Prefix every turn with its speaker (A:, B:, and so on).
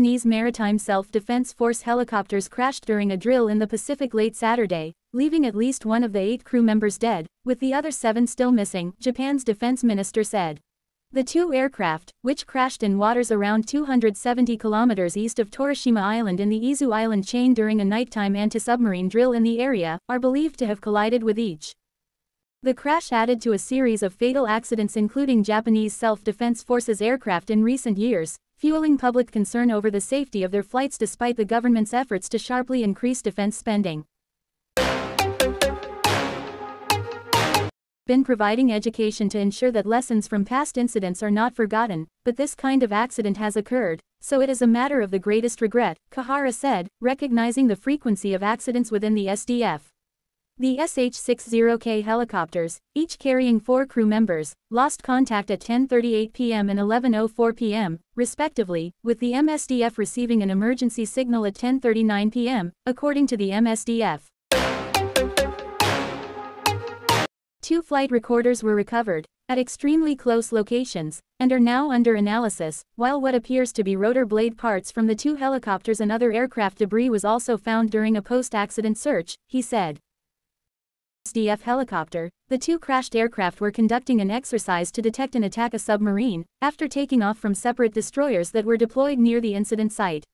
A: Japanese Maritime Self-Defense Force helicopters crashed during a drill in the Pacific late Saturday, leaving at least one of the eight crew members dead, with the other seven still missing, Japan's defense minister said. The two aircraft, which crashed in waters around 270 kilometers east of Torishima Island in the Izu Island chain during a nighttime anti-submarine drill in the area, are believed to have collided with each. The crash added to a series of fatal accidents including Japanese Self-Defense Forces aircraft in recent years, fueling public concern over the safety of their flights despite the government's efforts to sharply increase defense spending. Been providing education to ensure that lessons from past incidents are not forgotten, but this kind of accident has occurred, so it is a matter of the greatest regret, Kihara said, recognizing the frequency of accidents within the SDF. The SH-60K helicopters, each carrying four crew members, lost contact at 10.38 p.m. and 11.04 p.m., respectively, with the MSDF receiving an emergency signal at 10.39 p.m., according to the MSDF. Two flight recorders were recovered, at extremely close locations, and are now under analysis, while what appears to be rotor blade parts from the two helicopters and other aircraft debris was also found during a post-accident search, he said. SDF helicopter, the two crashed aircraft were conducting an exercise to detect and attack a submarine, after taking off from separate destroyers that were deployed near the incident site.